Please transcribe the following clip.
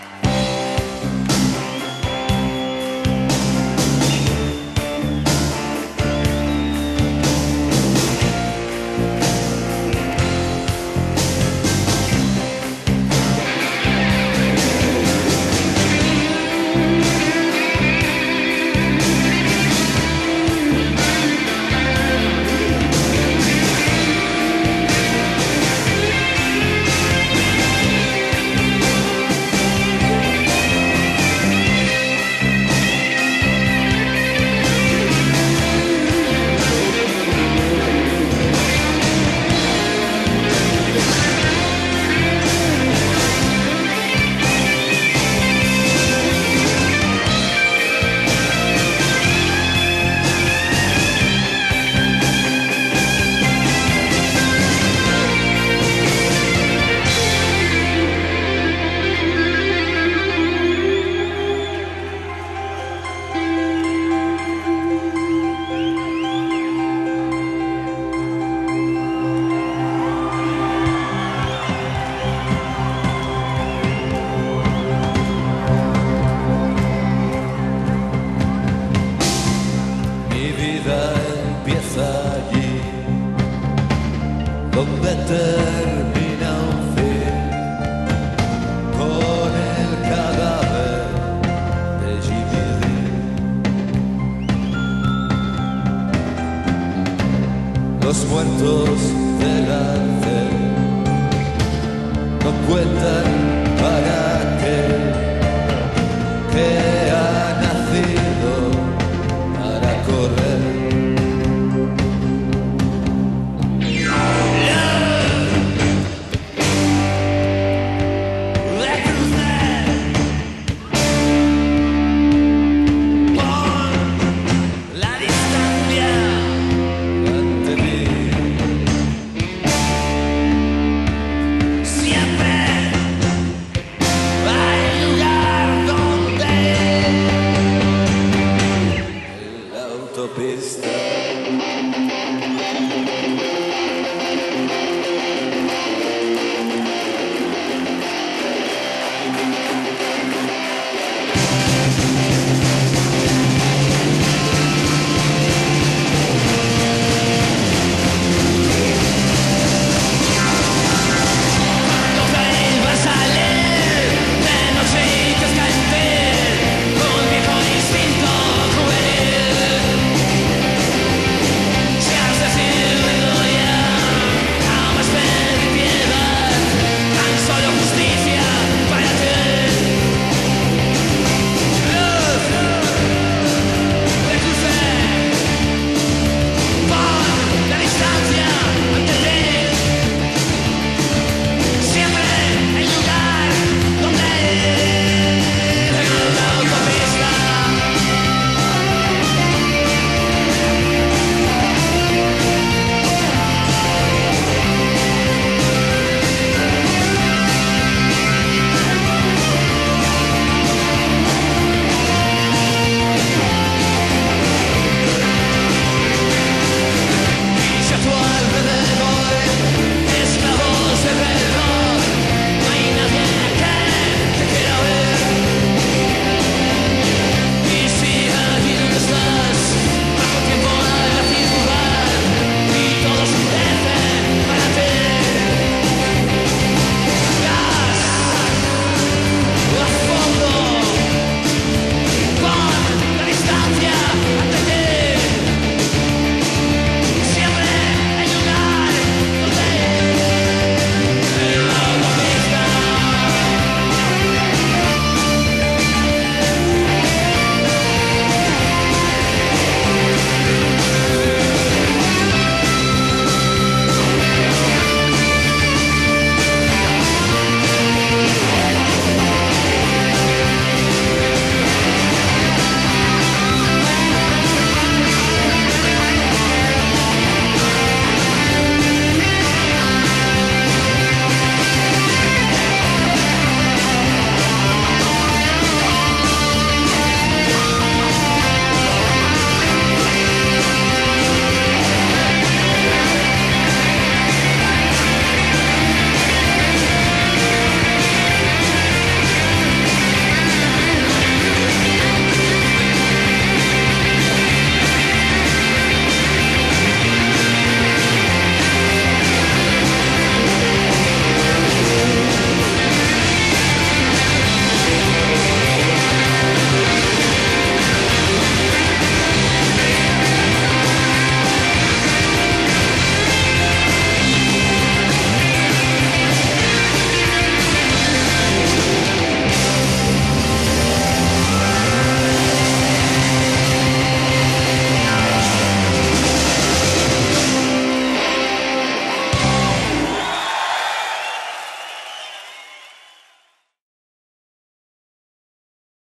Yeah. Los muertos del arte no cuentan para qué. bist.